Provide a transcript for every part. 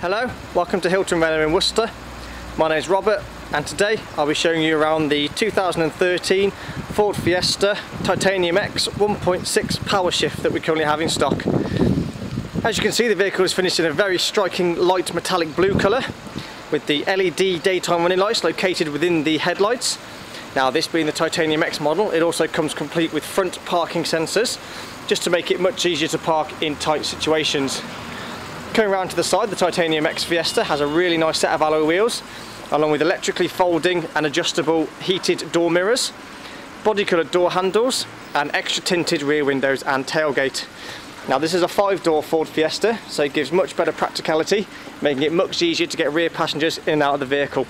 Hello, welcome to Hylton Renault in Worcester. My name is Robert and today I'll be showing you around the 2013 Ford Fiesta Titanium X 1.6 Powershift that we currently have in stock. As you can see the vehicle is finished in a very striking light metallic blue colour with the LED daytime running lights located within the headlights. Now this being the Titanium X model it also comes complete with front parking sensors just to make it much easier to park in tight situations. Coming around to the side, the Titanium X Fiesta has a really nice set of alloy wheels, along with electrically folding and adjustable heated door mirrors, body coloured door handles, and extra tinted rear windows and tailgate. Now this is a five door Ford Fiesta, so it gives much better practicality, making it much easier to get rear passengers in and out of the vehicle.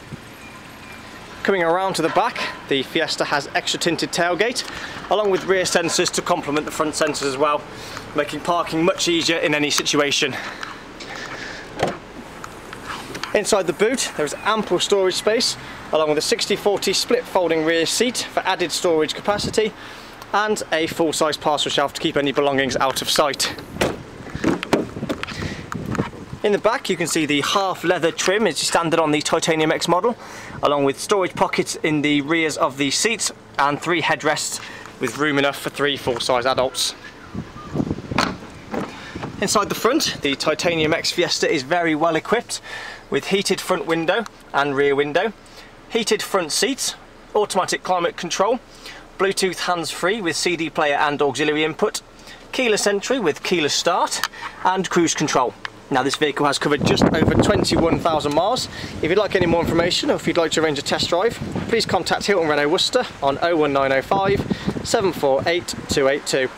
Coming around to the back, the Fiesta has extra tinted tailgate, along with rear sensors to complement the front sensors as well, making parking much easier in any situation. Inside the boot there is ample storage space along with a 60-40 split folding rear seat for added storage capacity and a full-size parcel shelf to keep any belongings out of sight. In the back you can see the half leather trim is standard on the Titanium X model along with storage pockets in the rears of the seats and three headrests with room enough for three full-size adults. Inside the front, the Titanium X Fiesta is very well equipped with heated front window and rear window, heated front seats, automatic climate control, Bluetooth hands-free with CD player and auxiliary input, keyless entry with keyless start, and cruise control. Now this vehicle has covered just over 21,000 miles. If you'd like any more information or if you'd like to arrange a test drive, please contact Hylton Renault Worcester on 01905 748 282.